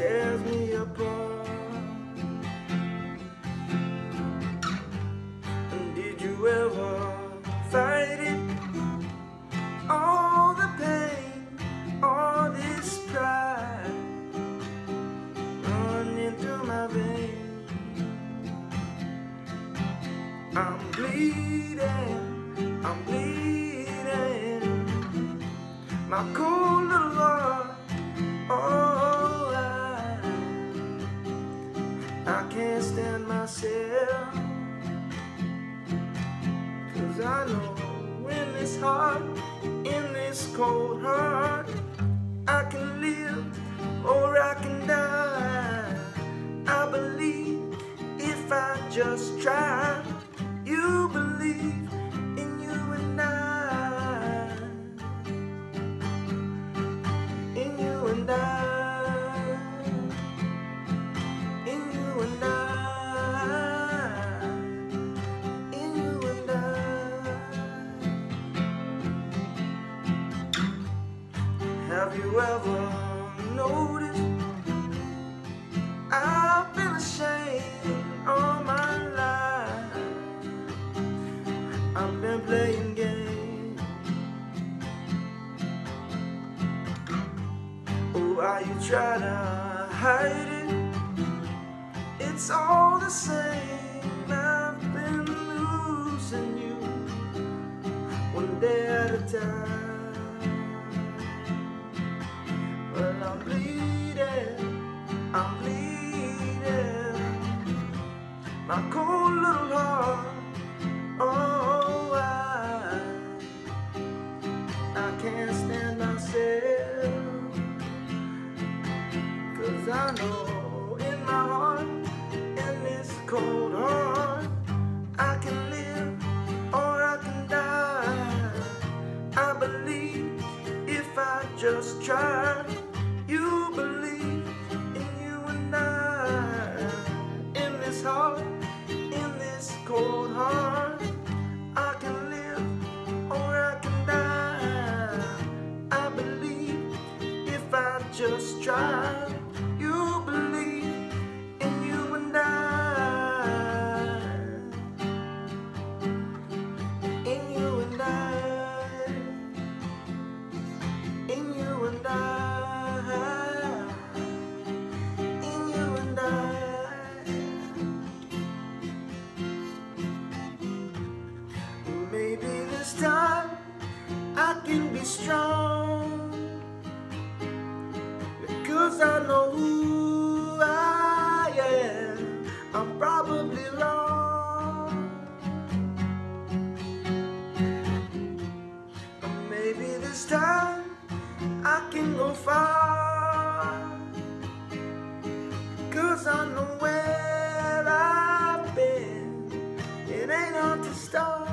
tears me apart. And did you ever fight it? All the pain, all this pride running through my veins. I'm bleeding, I'm bleeding. My cool I can't stand myself. Cause I know in this heart, in this cold heart, I can live or I can die. I believe if I just try, you believe Have you ever noticed I've been ashamed all my life? I've been playing games. Oh, why you try to hide it? It's all the same. I've been losing you one day at a time. Cause I know in my heart, in this cold heart, I can live or I can die. I believe if I just try, you believe in you and I. In this heart, in this cold heart, I can live or I can die. I believe if I just try, can be strong because I know who I am. I'm probably wrong. But maybe this time I can go far because I know where I've been. It ain't hard to start.